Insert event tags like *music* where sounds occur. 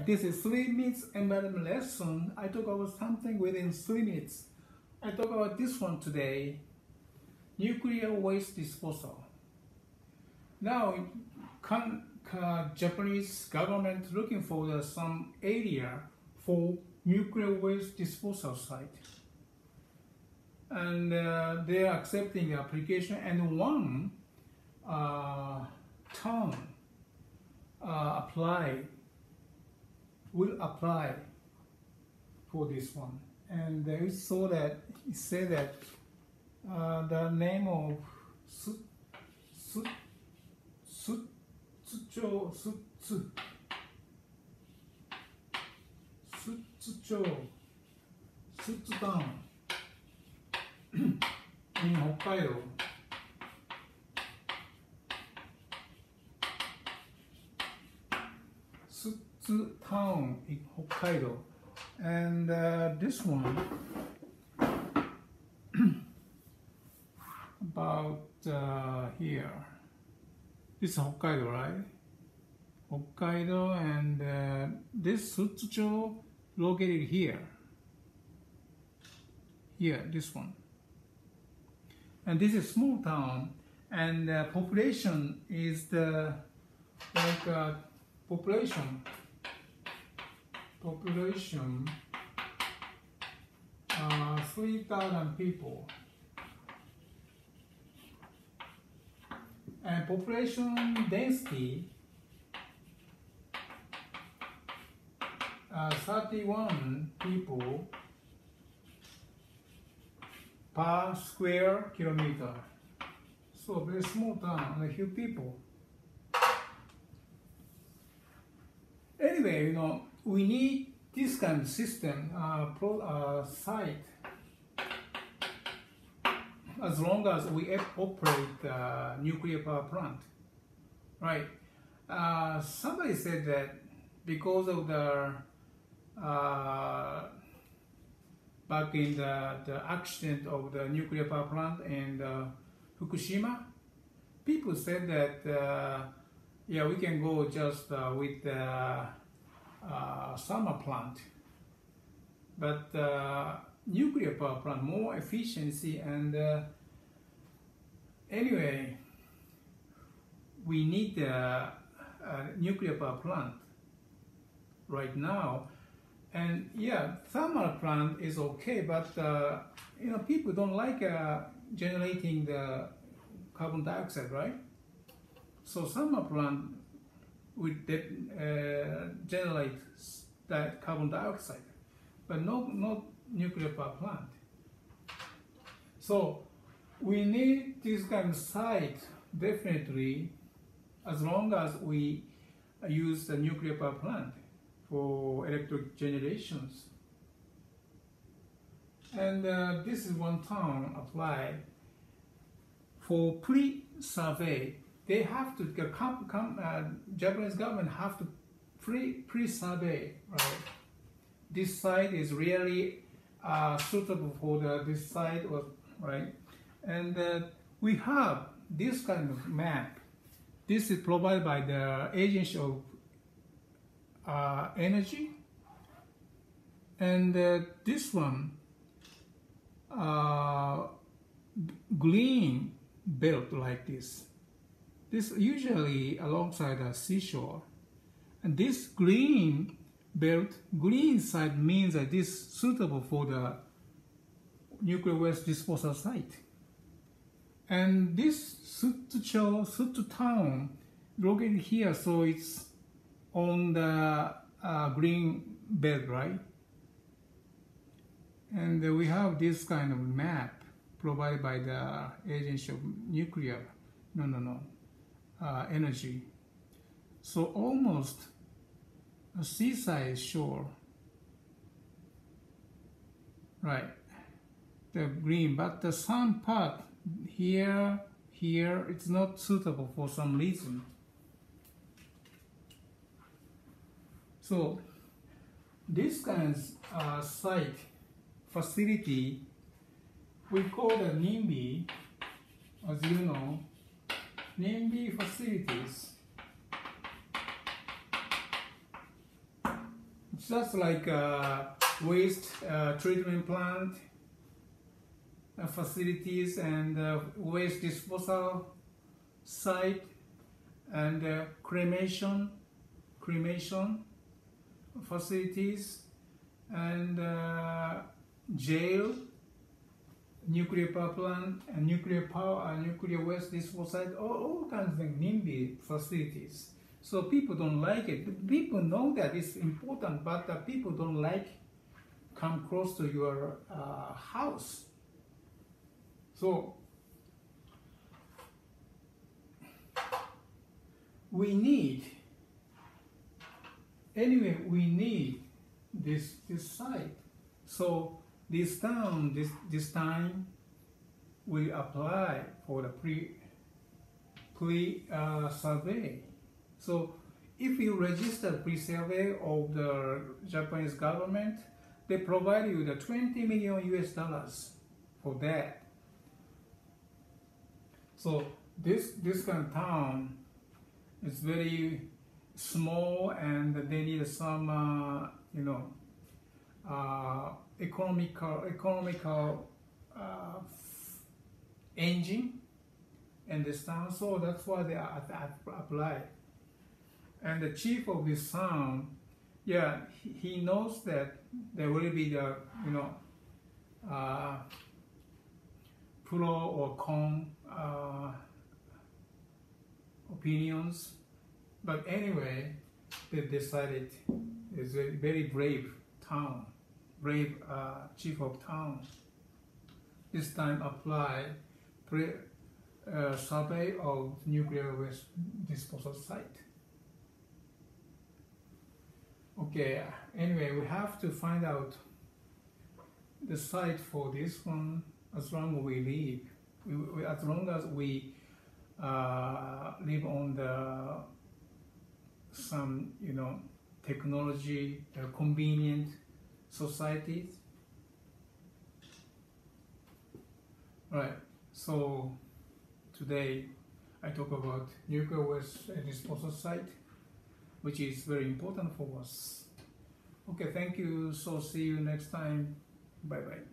This is three minutes environment lesson. I talk about something within three minutes. I talk about this one today, nuclear waste disposal. Now, can, can Japanese government looking for the, some area for nuclear waste disposal site. And uh, they are accepting the application and one uh, town uh, apply will apply for this one. And we saw that it said that uh, the name of Su, Su, Su, Tsucho, Su, Su, Suttsucho, *clears throat* in Hokkaido. Suttsu town in Hokkaido. And uh, this one *clears throat* about uh, here. This is Hokkaido, right? Hokkaido and uh, this Suttsucho located here. Here, this one. And this is small town and the population is the like uh, population population uh, 3,000 people and population density uh, 31 people per square kilometer. So very small town, a few people. Anyway, you know, we need this kind of system, uh, pro, uh, site, as long as we operate uh, nuclear power plant, right? Uh, somebody said that because of the uh, back in the, the accident of the nuclear power plant in uh, Fukushima, people said that uh, yeah we can go just uh, with the uh, summer plant, but uh, nuclear power plant more efficiency and anyway we need a nuclear power plant right now. And yeah, thermal plant is okay, but uh, you know people don't like uh, generating the carbon dioxide, right? So thermal plant would uh, generate that carbon dioxide, but no, not nuclear power plant. So we need this kind of site definitely as long as we use the nuclear power plant for electric generations. And uh, this is one town applied for pre-survey. They have to, come, come, uh, Japanese government have to pre, pre-survey, right? This site is really uh, suitable for the, this site, or, right? And uh, we have this kind of map. This is provided by the Agency of uh, energy and uh, this one uh, green belt like this this usually alongside the seashore. And this green belt green side means that this suitable for the nuclear waste disposal site. And this Suttsucho, Suttsu town located here so it's on the uh, green belt, right? And we have this kind of map provided by the Agency of Nuclear, no, no, no, uh, Energy. So almost a seaside shore, right? The green, but the sun part here, here, it's not suitable for some reason. So this kind of uh, site facility we call the NIMBY, as you know, NIMBY facilities. just like uh, waste uh, treatment plant uh, facilities and uh, waste disposal site and uh, cremation cremation facilities and uh, jail nuclear power plant and nuclear power and nuclear waste disposal site all, all kinds of NIMBY facilities. So people don't like it. People know that it's important but uh, people don't like come close to your uh, house. So we need anyway we need this this site. So this time this this time we apply for the pre pre uh, survey so if you register pre-survey of the Japanese government they provide you the 20 million US dollars for that. So this this kind of town is very small and they need some uh, you know uh, economical economical uh, engine town so that's why they are applied. And the chief of this town yeah he knows that there will be the you know uh, pro or con uh, opinions. But anyway, they decided it's a very brave town, brave uh, chief of town. This time apply pre, uh, survey of nuclear waste disposal site. Okay, anyway, we have to find out the site for this one as long as we live we, we, as long as we uh, live on the some you know technology uh, convenient societies. Right so today I talk about nuclear waste and disposal site which is very important for us. Okay thank you so see you next time. Bye bye